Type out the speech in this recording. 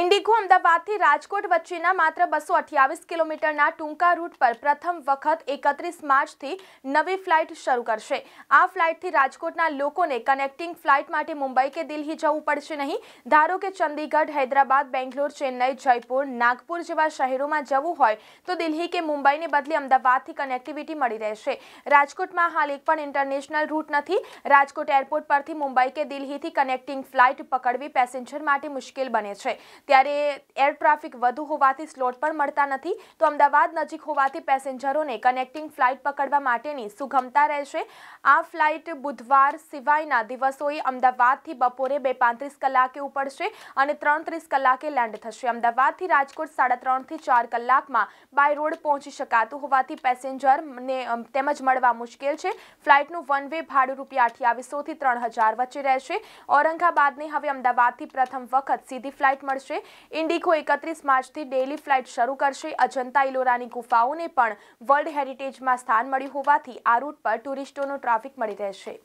इंदिगो अहमदाबाद થી રાજકોટ વચ્ચેના માત્ર 228 કિલોમીટરના ટૂંકા રૂટ પર પ્રથમ વખત 31 માર્ચ થી નવી ફ્લાઇટ શરૂ કરશે આ ફ્લાઇટ થી રાજકોટના લોકોને કનેક્ટિંગ ફ્લાઇટ માટે મુંબઈ કે દિલ્હી જવું પડતું નહી ધારો કે ચંદીગઢ હૈદરાબાદ બેંગ્લોર ચેન્નાઈ જયપુર નાગપુર જેવા શહેરોમાં જવું હોય તો દિલ્હી કે મુંબઈ ની બદલે અમદાવાદ થી કનેક્ટિવિટી મળી રહેશે રાજકોટ માં હાલ એક પણ ઇન્ટરનેશનલ રૂટ નથી રાજકોટ એરપોર્ટ પર થી મુંબઈ કે દિલ્હી થી કનેક્ટિંગ ફ્લાઇટ પકડવી પેસેન્જર માટે મુશ્કેલ બની છે ત્યારે એર ટ્રાફિક વધુ હોવાથી સ્લોટ પર મળતા નથી તો અમદાવાદ નજીક હોવાતી પેસેન્જરોને કનેક્ટિંગ ફ્લાઇટ પકડવા માટેની સુગમતા રહેશે આ ફ્લાઇટ બુધવાર સિવાયના દિવસોઈ અમદાવાદ થી બપોરે 2:35 કલાક ઉપર છે અને 3:30 કલાકે લેન્ડ થશે અમદાવાદ થી રાજકોટ 3:30 થી 4 કલાકમાં બાયરોડ પહોંચી શકાતો હોવાતી પેસેન્જરને તેમજ મળવા મુશ્કેલ છે ફ્લાઇટ નું વન વે ભાડું ₹2800 થી 3000 વચ્ચે રહેશે ઓરંગાબાદને હવે અમદાવાદ થી પ્રથમ વખત સીધી ફ્લાઇટ મળ કરશે ઇન્ડિકો એકત્રીસ માર્ચથી ડેલી ફ્લાઇટ શરૂ કરશે અજંતા ઇલોરાની ગુફાઓને પણ વર્લ્ડ હેરિટેજમાં સ્થાન મળ્યું હોવાથી આ રૂટ પર ટુરિસ્ટોનો ટ્રાફિક મળી રહેશે